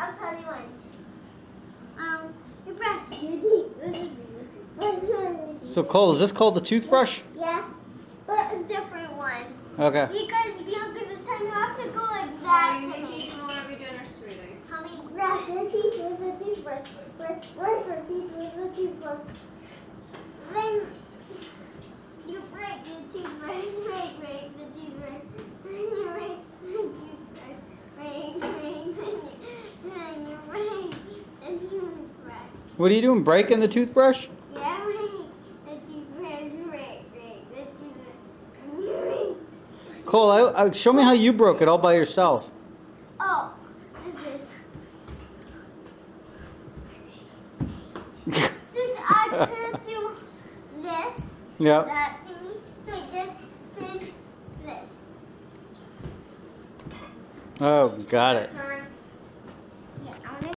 I'll tell you one. Um, your. Brush your teeth. So Cole, is this called the toothbrush? Yeah, but a different one. Okay. Because you have this time you have to go like that. you me. what are we doing or sweetie? Tommy, brush your teeth with a toothbrush. Brush, brush your teeth with a toothbrush. Then you break the toothbrush. Break, break the toothbrush. Then you break the toothbrush. Break, break, then you break the toothbrush. What are you doing? Breaking the toothbrush? Yeah, the toothbrush. Break, break the toothbrush. And you break. Cole, I, I, show me how you broke it all by yourself. Oh, this is. Since I could do this, Yep. that thingy, so I just did this. Oh, got it.